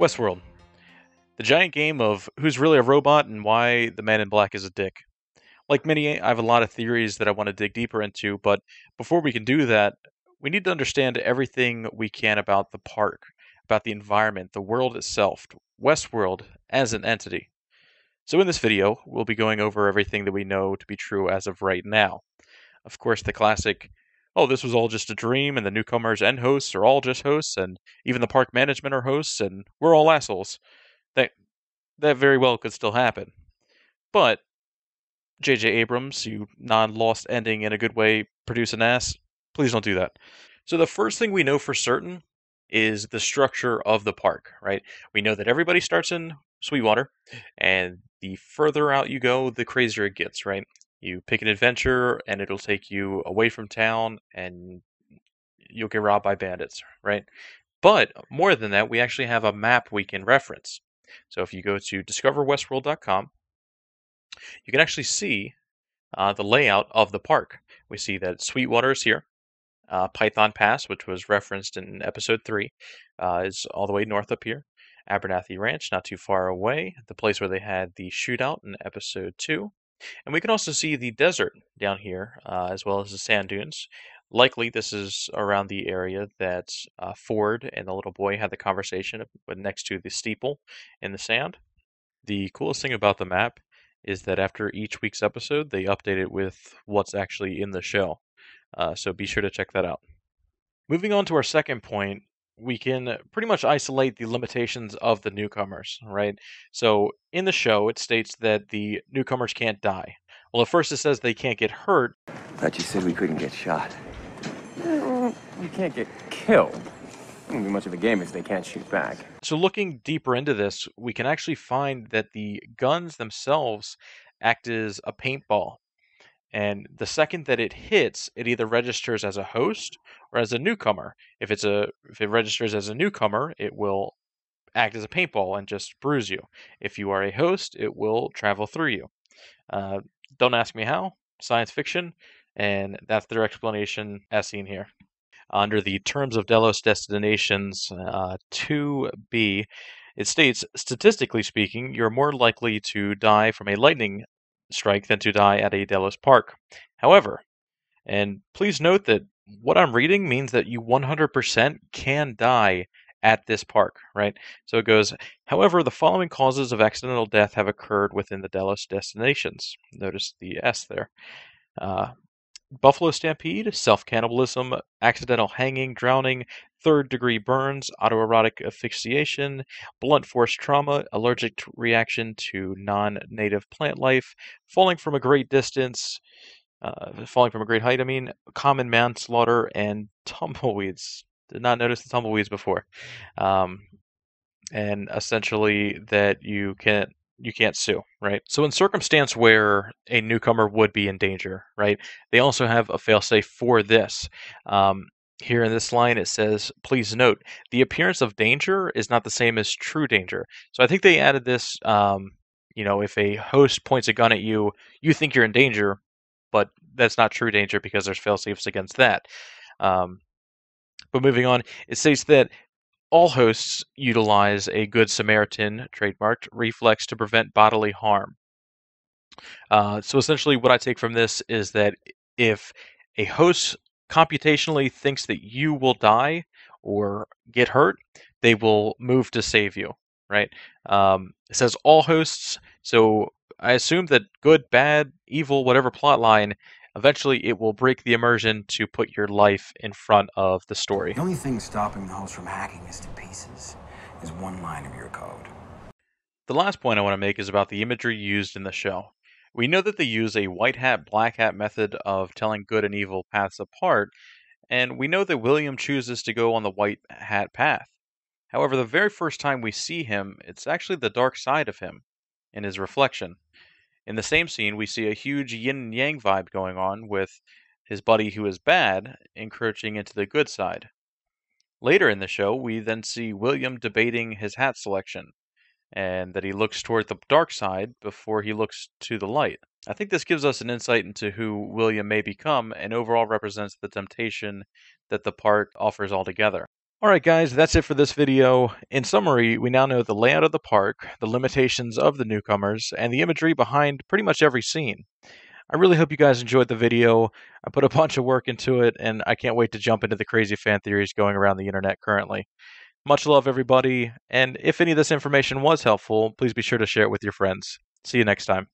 Westworld. The giant game of who's really a robot and why the man in black is a dick. Like many, I have a lot of theories that I want to dig deeper into, but before we can do that, we need to understand everything we can about the park, about the environment, the world itself, Westworld as an entity. So in this video, we'll be going over everything that we know to be true as of right now. Of course, the classic oh, this was all just a dream, and the newcomers and hosts are all just hosts, and even the park management are hosts, and we're all assholes. That that very well could still happen. But J.J. Abrams, you non-lost ending in a good way, produce an ass. Please don't do that. So the first thing we know for certain is the structure of the park, right? We know that everybody starts in Sweetwater, and the further out you go, the crazier it gets, right? You pick an adventure and it'll take you away from town and you'll get robbed by bandits, right? But more than that, we actually have a map we can reference. So if you go to discoverwestworld.com, you can actually see uh, the layout of the park. We see that Sweetwater is here. Uh, Python Pass, which was referenced in episode 3, uh, is all the way north up here. Abernathy Ranch, not too far away, the place where they had the shootout in episode 2. And we can also see the desert down here, uh, as well as the sand dunes. Likely, this is around the area that uh, Ford and the little boy had the conversation next to the steeple in the sand. The coolest thing about the map is that after each week's episode, they update it with what's actually in the show. Uh, so be sure to check that out. Moving on to our second point, we can uh, pretty much isolate the limitations of the newcomers, right? So in the show, it states that the newcomers can't die. Well, at first it says they can't get hurt. Thought you said we couldn't get shot. Mm, we can't get killed. It won't be much of a game if they can't shoot back. So looking deeper into this, we can actually find that the guns themselves act as a paintball. And the second that it hits, it either registers as a host or as a newcomer. If it's a if it registers as a newcomer, it will act as a paintball and just bruise you. If you are a host, it will travel through you. Uh, don't ask me how. Science fiction, and that's their explanation as seen here. Under the terms of Delos Destinations uh, 2b, it states, statistically speaking, you're more likely to die from a lightning strike than to die at a Delos park. However, and please note that what I'm reading means that you 100% can die at this park, right? So it goes, however, the following causes of accidental death have occurred within the Delos destinations. Notice the S there. Uh, buffalo stampede, self cannibalism, accidental hanging, drowning, third degree burns, autoerotic asphyxiation, blunt force trauma, allergic reaction to non native plant life, falling from a great distance, uh, falling from a great height, I mean, common manslaughter, and tumbleweeds. Did not notice the tumbleweeds before. Um, and essentially, that you can't you can't sue, right? So in circumstance where a newcomer would be in danger, right? They also have a failsafe for this. Um, here in this line, it says, please note, the appearance of danger is not the same as true danger. So I think they added this, um, you know, if a host points a gun at you, you think you're in danger, but that's not true danger because there's fail-safes against that. Um, but moving on, it states that all hosts utilize a Good Samaritan trademarked reflex to prevent bodily harm. Uh, so essentially, what I take from this is that if a host computationally thinks that you will die or get hurt, they will move to save you. Right? Um, it says all hosts. So I assume that good, bad, evil, whatever plot line Eventually, it will break the immersion to put your life in front of the story. The only thing stopping the host from hacking us to pieces is one line of your code. The last point I want to make is about the imagery used in the show. We know that they use a white hat, black hat method of telling good and evil paths apart, and we know that William chooses to go on the white hat path. However, the very first time we see him, it's actually the dark side of him in his reflection. In the same scene, we see a huge yin and yang vibe going on with his buddy who is bad encroaching into the good side. Later in the show, we then see William debating his hat selection and that he looks toward the dark side before he looks to the light. I think this gives us an insight into who William may become and overall represents the temptation that the part offers altogether. Alright guys, that's it for this video. In summary, we now know the layout of the park, the limitations of the newcomers, and the imagery behind pretty much every scene. I really hope you guys enjoyed the video. I put a bunch of work into it, and I can't wait to jump into the crazy fan theories going around the internet currently. Much love, everybody, and if any of this information was helpful, please be sure to share it with your friends. See you next time.